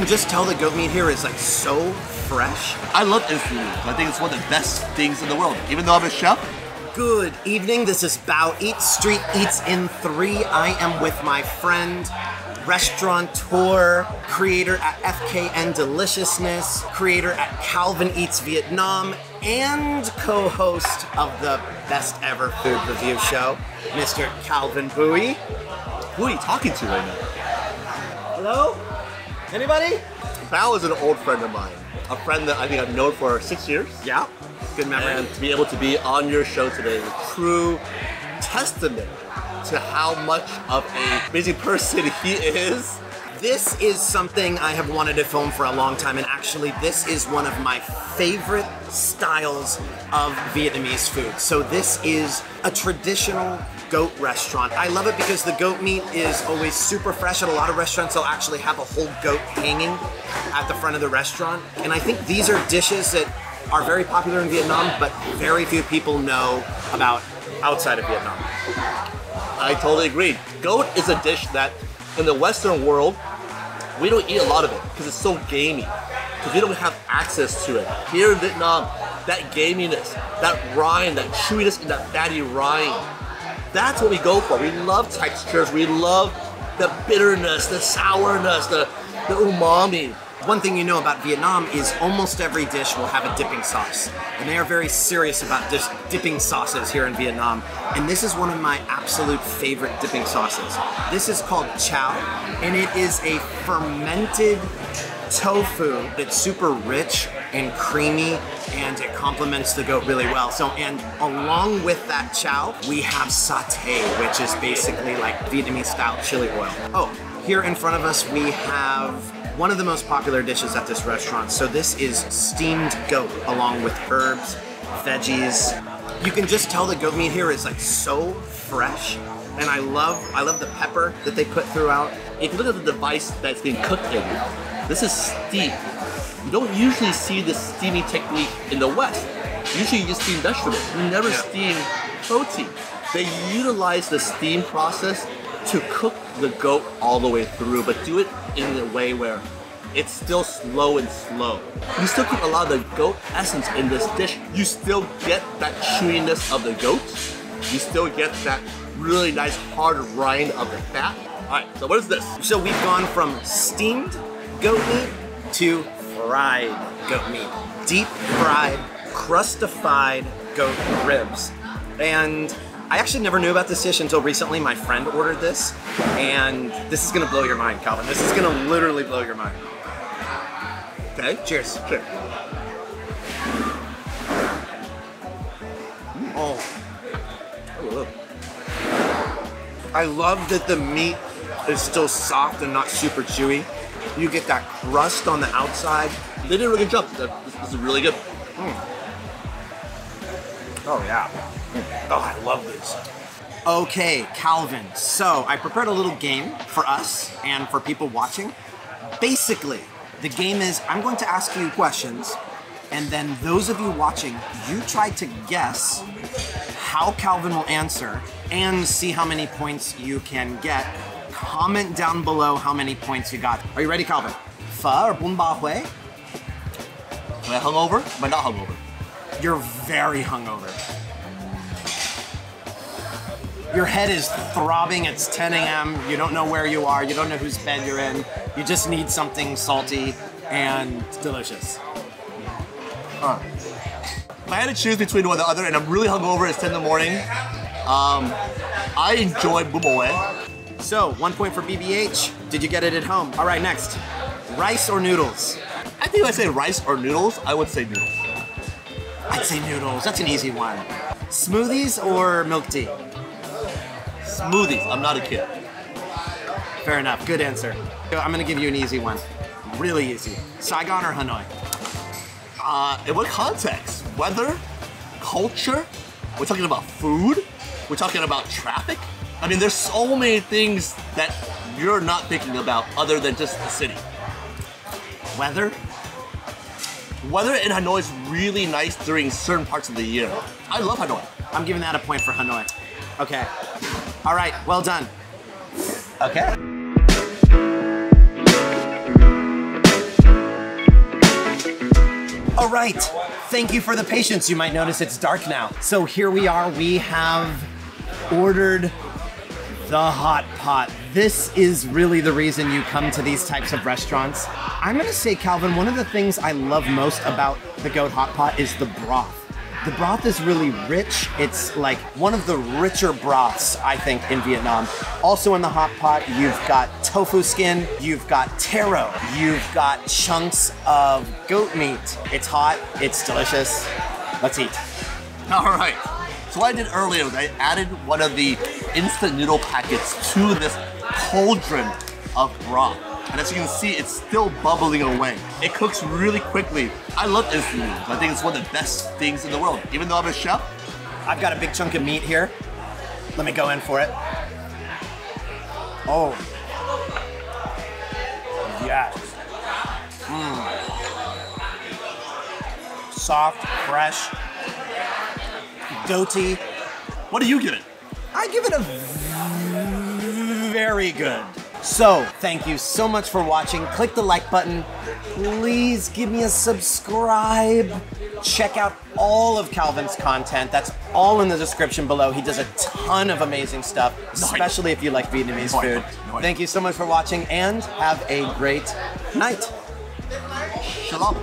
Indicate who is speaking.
Speaker 1: can just tell the goat meat here is like so fresh.
Speaker 2: I love instant noodles. I think it's one of the best things in the world. Even though I'm a chef,
Speaker 1: Good evening. This is Bao Eat Street Eats in Three. I am with my friend, restaurateur, creator at FKN Deliciousness, creator at Calvin Eats Vietnam, and co-host of the best ever food review show, Mr. Calvin Bui.
Speaker 2: who are you talking to right now?
Speaker 1: Hello? Anybody?
Speaker 2: Bao is an old friend of mine. A friend that I think I've known for six years.
Speaker 1: Yeah. Good memory.
Speaker 2: And to be able to be on your show today is a true testament to how much of a busy person he is.
Speaker 1: This is something I have wanted to film for a long time, and actually, this is one of my favorite styles of Vietnamese food. So, this is a traditional goat restaurant. I love it because the goat meat is always super fresh. At a lot of restaurants, they'll actually have a whole goat hanging at the front of the restaurant. And I think these are dishes that are very popular in Vietnam, but very few people know about outside of Vietnam.
Speaker 2: I totally agree. Goat is a dish that in the Western world, we don't eat a lot of it because it's so gamey. Because we don't have access to it. Here in Vietnam, that gaminess, that rind, that chewiness and that fatty rind, that's what we go for. We love textures. We love the bitterness, the sourness, the, the umami.
Speaker 1: One thing you know about Vietnam is almost every dish will have a dipping sauce. And they are very serious about dis- dipping sauces here in Vietnam. And this is one of my absolute favorite dipping sauces. This is called chao, and it is a fermented tofu that's super rich and creamy and it complements the goat really well. So, and along with that chao, we have satay, which is basically like Vietnamese style chili oil. Oh, here in front of us, we have one of the most popular dishes at this restaurant. So this is steamed goat along with herbs, veggies. You can just tell the goat meat here is like so fresh. And I love I love the pepper that they put throughout.
Speaker 2: If you look at the device that's being cooked in, this is steam. You don't usually see this steaming technique in the West. Usually you just steam vegetables. You never
Speaker 1: Yeah.
Speaker 2: steam protein. They utilize the steam process to cook the goat all the way through, but do it in a way where it's still slow and slow. You still keep a lot of the goat essence in this dish. You still get that chewiness of the goat. You still get that really nice hard rind of the fat. All right, so what is this?
Speaker 1: So we've gone from steamed goat meat to fried goat meat. Deep fried, crustified goat ribs. And I actually never knew about this dish until recently. My friend ordered this, and this is gonna blow your mind, Calvin. This is gonna literally blow your mind.
Speaker 2: Okay,
Speaker 1: Cheers.
Speaker 2: sure.
Speaker 1: Mm, oh,
Speaker 2: Ooh,
Speaker 1: I love that the meat is still soft and not super chewy. You get that crust on the outside.
Speaker 2: They did a really good job. This is really good. Mm.
Speaker 1: Oh yeah. Mm. Oh, I love this. Okay, Calvin. So I prepared a little game for us and for people watching. Basically, the game is I'm going to ask you questions, and then those of you watching, you try to guess how Calvin will answer and see how many points you can get. Comment down below how many points you got. Are you ready, Calvin? Phở or bún bò Huế?
Speaker 2: Am I hungover? Am I not hungover?
Speaker 1: You're very hungover. Your head is throbbing. It's 10 a.m. You don't know where you are. You don't know whose bed you're in. You just need something salty and delicious.
Speaker 2: If I had to choose between one or the other, and I'm really hungover, it's 10 in the morning. Um, I enjoy bún bò.
Speaker 1: So, one point for BBH. Did you get it at home? All right, next. Rice or noodles?
Speaker 2: I think if I say rice or noodles, I would say noodles.
Speaker 1: I'd say noodles. That's an easy one. Smoothies or milk tea?
Speaker 2: Smoothies. I'm not a kid.
Speaker 1: Fair enough. Good answer. I'm gonna give you an easy one. Really easy. Saigon or Hanoi?
Speaker 2: Uh, in what context? Weather? Culture? We're talking about food? We're talking about traffic? I mean, there's so many things that you're not thinking about other than just the city.
Speaker 1: Weather?
Speaker 2: Weather in Hanoi is really nice during certain parts of the year. I love Hanoi.
Speaker 1: I'm giving that a point for Hanoi. Okay. All right, well done. Okay. All right. Thank you for the patience. You might notice it's dark now. So here we are. We have ordered the hot pot. This is really the reason you come to these types of restaurants. I'm gonna say, Calvin, one of the things I love most about the goat hot pot is the broth. The broth is really rich. It's like one of the richer broths, I think, in Vietnam. Also in the hot pot, you've got tofu skin, you've got taro, you've got chunks of goat meat. It's hot, it's delicious. Let's eat.
Speaker 2: All right. So what I did earlier was I added one of the instant noodle packets to this cauldron of broth. And as you can see, it's still bubbling away. It cooks really quickly. I love instant noodles. I think it's one of the best things in the world. Even though I'm a chef,
Speaker 1: I've got a big chunk of meat here. Let me go in for it. Oh. Yes. Mmm. Soft, fresh, goatee.
Speaker 2: what do you give it?
Speaker 1: I give it a very good. So, thank you so much for watching. Click the like button. Please give me a subscribe. Check out all of Calvin's content. That's all in the description below. He does a ton of amazing stuff, especially if you like Vietnamese food.
Speaker 2: don't. No, I
Speaker 1: Thank you so much for watching and have a great night.
Speaker 2: Shalom.